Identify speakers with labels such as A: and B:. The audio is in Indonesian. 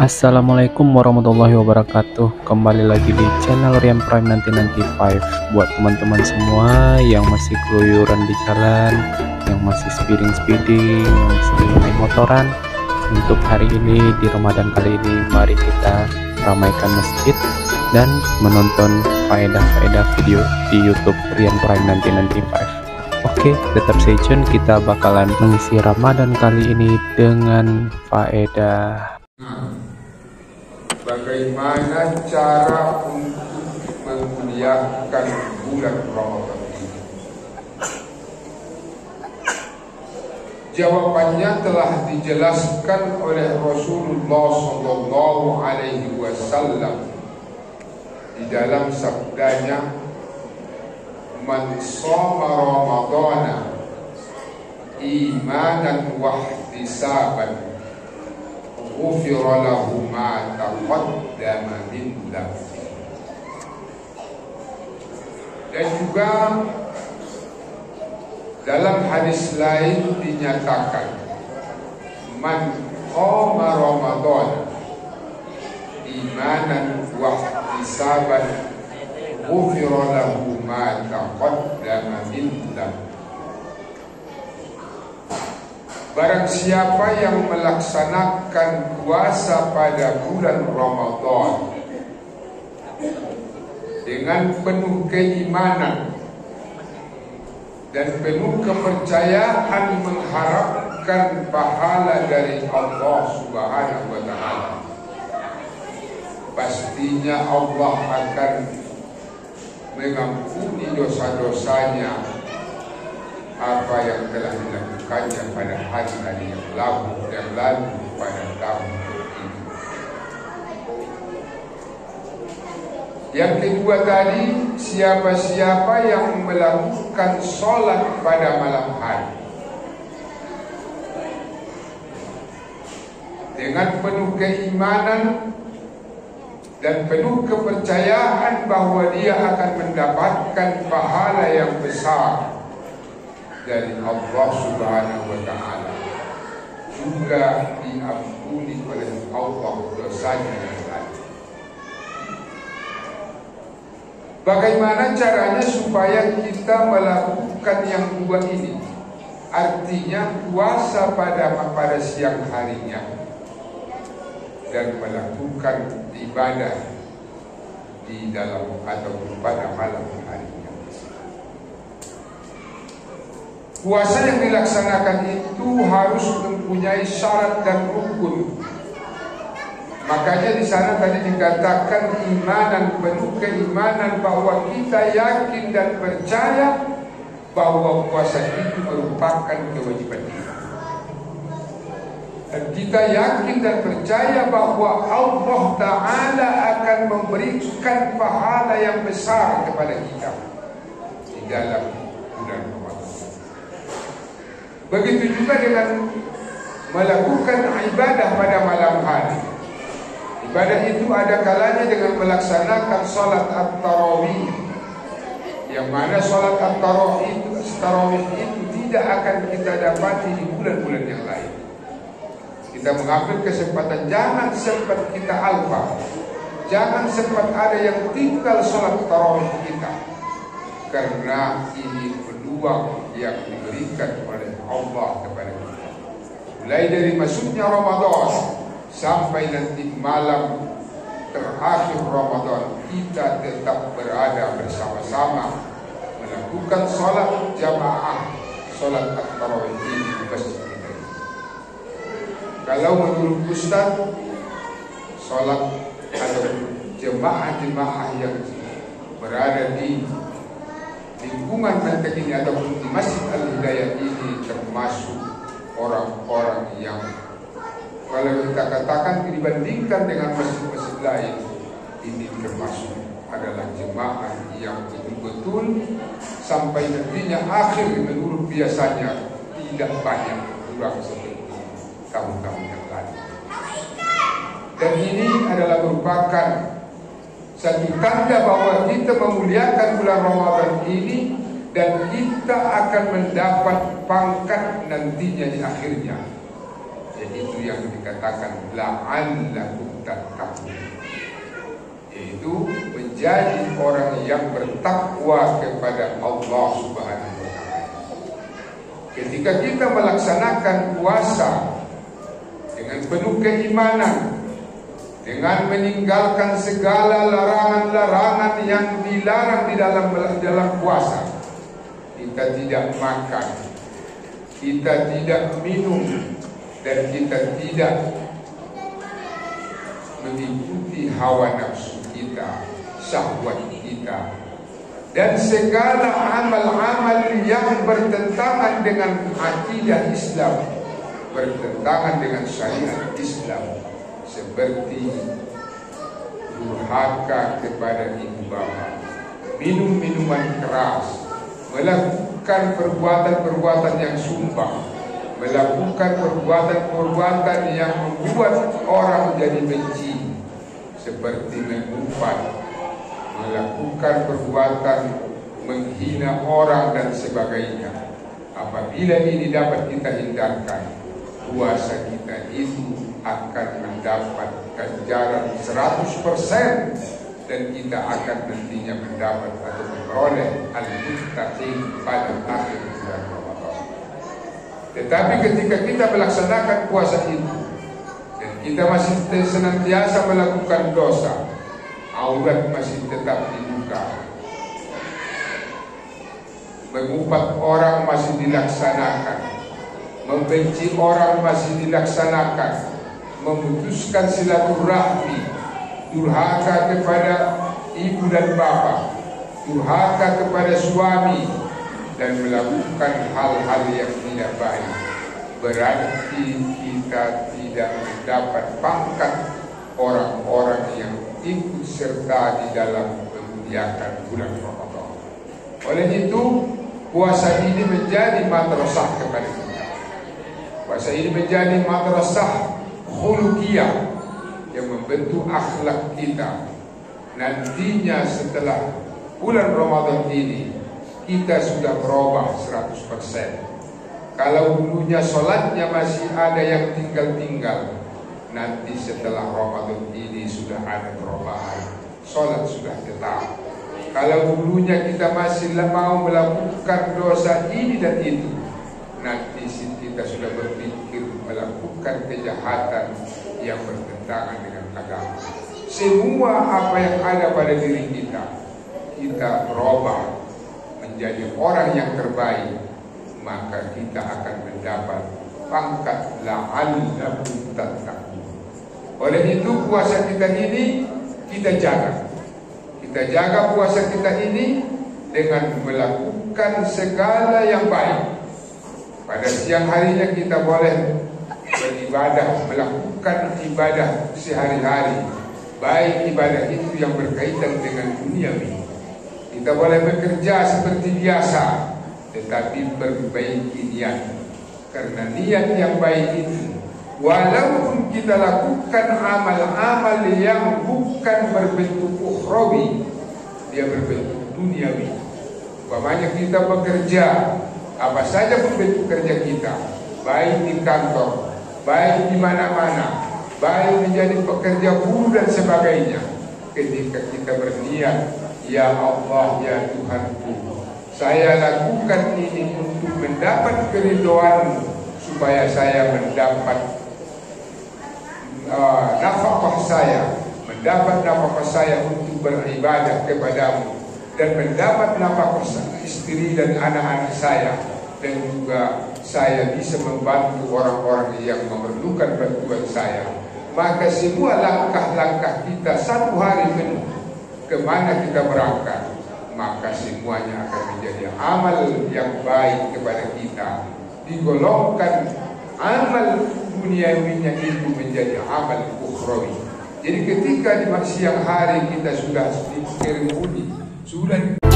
A: Assalamualaikum warahmatullahi wabarakatuh. Kembali lagi di channel Rian Prime nanti nanti 5 Buat teman-teman semua yang masih keluyuran di jalan Yang masih speeding-speeding Yang masih main motoran. Untuk hari ini di Ramadan kali ini Mari kita ramaikan masjid Dan menonton faedah-faedah video di Youtube Rian Prime nanti nanti 5 Oke, tetap stay tune. Kita bakalan mengisi Ramadan kali ini dengan faedah
B: Bagaimana cara untuk memuliakan bulan Ramadan ini? Jawabannya telah dijelaskan oleh Rasulullah Sallallahu Alaihi Wasallam di dalam sabdanya, "Man shoma Ramadana imanan wa ihtisaban غفر له ما تقدم من ذنبه dan juga dalam hadis lain dinyatakan man qama ramadan imanan wa ihtisaban ghufira lahu ma taqaddama min dhanbi Barang siapa yang melaksanakan puasa pada bulan Ramadan dengan penuh keimanan dan penuh kepercayaan mengharapkan pahala dari Allah Subhanahu wa taala. Pastinya Allah akan mengampuni dosa-dosanya apa yang telah dilakukannya pada hari-hari yang lalu yang lalu pada tahun ini. Yang kedua tadi, siapa-siapa yang melakukan sholat pada malam hari dengan penuh keimanan dan penuh kepercayaan bahwa dia akan mendapatkan pahala yang besar dari Allah Subhanahu wa taala juga diampuni oleh Allah dosanya yang lain. Bagaimana caranya supaya kita melakukan yang dua ini? Artinya puasa pada pada siang harinya dan melakukan ibadah di dalam atau pada malam harinya. Puasa yang dilaksanakan itu harus mempunyai syarat dan rukun. Makanya di sana tadi dikatakan imanan penuh keimanan bahwa kita yakin dan percaya bahwa puasa itu merupakan kewajiban kita. Dan kita yakin dan percaya bahwa Allah Ta'ala akan memberikan pahala yang besar kepada kita di dalam bulan Ramadan. Begitu juga dengan melakukan ibadah pada malam hari. Ibadah itu ada kalanya dengan melaksanakan sholat at-tarawih. Yang mana sholat at-tarawih itu, tarawih itu tidak akan kita dapati di bulan-bulan yang lain. Kita mengambil kesempatan Jangan sempat kita alfa Jangan sempat ada yang tinggal sholat tarawih kita. Karena ini peluang yang diberikan Allah kepada kita Mulai dari masuknya Ramadan sampai nanti malam terakhir Ramadan kita tetap berada bersama-sama melakukan sholat jamaah sholat at-tarawih di masjid kita. Kalau menurut Ustaz sholat atau jemaah-jemaah yang berada di lingkungan menteng ini ataupun di Masjid Al-Hidayah ini termasuk orang-orang yang kalau kita katakan dibandingkan dengan masjid-masjid lain ini termasuk adalah jemaah yang betul-betul sampai nantinya akhir menurut biasanya tidak banyak kurang seperti tahun-tahun yang lalu. Dan ini adalah merupakan satu tanda bahwa kita memuliakan bulan Ramadan ini dan kita akan mendapat pangkat nantinya di akhirnya yaitu yang dikatakan la'allakum tattaqun yaitu menjadi orang yang bertakwa kepada Allah Subhanahu wa taala. Ketika kita melaksanakan puasa dengan penuh keimanan dengan meninggalkan segala larangan-larangan yang dilarang di dalam dalam puasa. Kita tidak makan, kita tidak minum, dan kita tidak mengikuti hawa nafsu kita, syahwat kita, dan segala amal-amal yang bertentangan dengan akidah Islam, bertentangan dengan syariat Islam seperti durhaka kepada ibu bapa, minum minuman keras, melakukan perbuatan-perbuatan yang sumpah, melakukan perbuatan-perbuatan yang membuat orang jadi benci, seperti mengumpat, melakukan perbuatan menghina orang dan sebagainya. Apabila ini dapat kita hindarkan, puasa kita itu akan mendapat ganjaran 100% dan kita akan nantinya mendapat atau memperoleh al-muttaqin pada akhir bulan Ramadan. Tetapi ketika kita melaksanakan puasa itu dan kita masih senantiasa melakukan dosa, aurat masih tetap dibuka. Mengumpat orang masih dilaksanakan, membenci orang masih dilaksanakan, memutuskan silaturahmi, durhaka kepada ibu dan bapak, durhaka kepada suami, dan melakukan hal-hal yang tidak baik. Berarti kita tidak mendapat pangkat orang-orang yang ikut serta di dalam memuliakan bulan Ramadan. Oleh itu, puasa ini menjadi madrasah kepada kita. Puasa ini menjadi madrasah khulukiyah yang membentuk akhlak kita. Nantinya setelah bulan Ramadan ini kita sudah berubah 100% kalau dulunya sholatnya masih ada yang tinggal-tinggal nanti setelah Ramadan ini sudah ada perubahan. Sholat sudah tetap. Kalau dulunya kita masih mau melakukan dosa ini dan itu nanti kita sudah berpikir melakukan kejahatan yang bertentangan dengan agama. Semua apa yang ada pada diri kita, kita berubah menjadi orang yang terbaik, maka kita akan mendapat pangkat la'allakum tattaqun. Oleh itu puasa kita ini kita jaga. Kita jaga puasa kita ini dengan melakukan segala yang baik. Pada siang harinya kita boleh beribadah, melakukan ibadah sehari-hari. Baik ibadah itu yang berkaitan dengan dunia ini. Kita boleh bekerja seperti biasa, tetapi berbaiki niat. Karena niat yang baik itu, walaupun kita lakukan amal-amal yang bukan berbentuk ukhrawi, dia berbentuk duniawi. Umpamanya kita bekerja, apa saja bentuk kerja kita, baik di kantor, baik di mana-mana, baik menjadi pekerja buruh dan sebagainya. Ketika kita berniat, ya Allah, ya Tuhanku, saya lakukan ini untuk mendapat keridoan supaya saya mendapat uh, nafkah saya, mendapat nafkah saya untuk beribadah kepadamu dan mendapat nafkah istri dan anak-anak saya dan juga saya bisa membantu orang-orang yang memerlukan bantuan saya maka semua langkah-langkah kita satu hari penuh ke mana kita berangkat maka semuanya akan menjadi amal yang baik kepada kita. Digolongkan amal duniawinya itu menjadi amal ukhrawi. Jadi ketika di siang hari kita sudah dikirim sudah